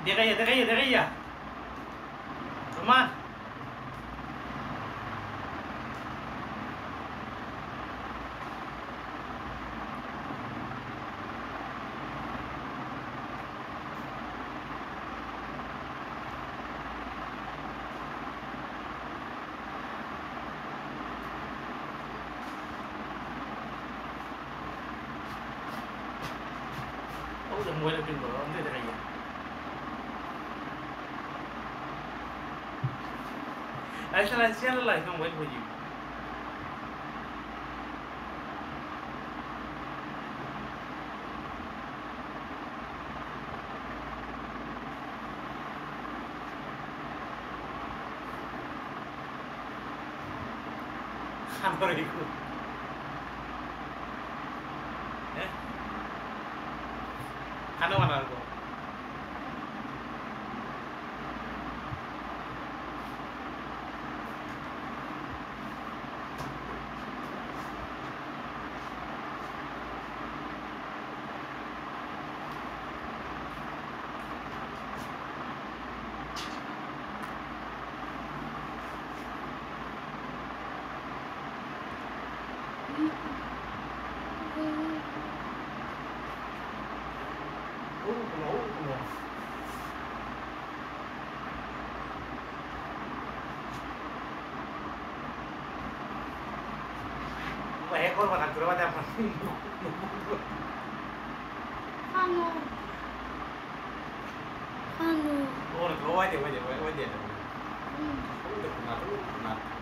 Kaya, dia kaya, dia kaya. Teman. Oh, udah mulai lebih belum, dia dia kaya. I shall share the life and wait for you. আমার এগুলো হ্যাঁ খানো বানাবো ekor makan kurma telepon kanu kanu oh kurma aja aja aja hmm. udah pernah dulu pernah.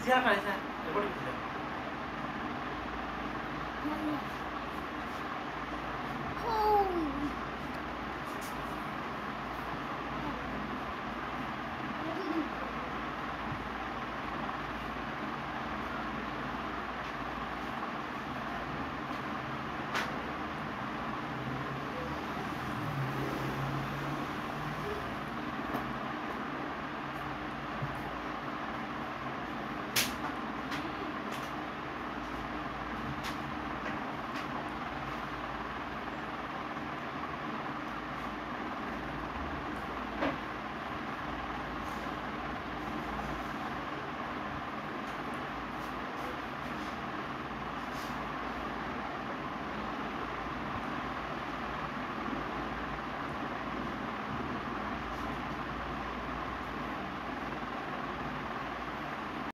直接看一下，也不理他。嗯。后。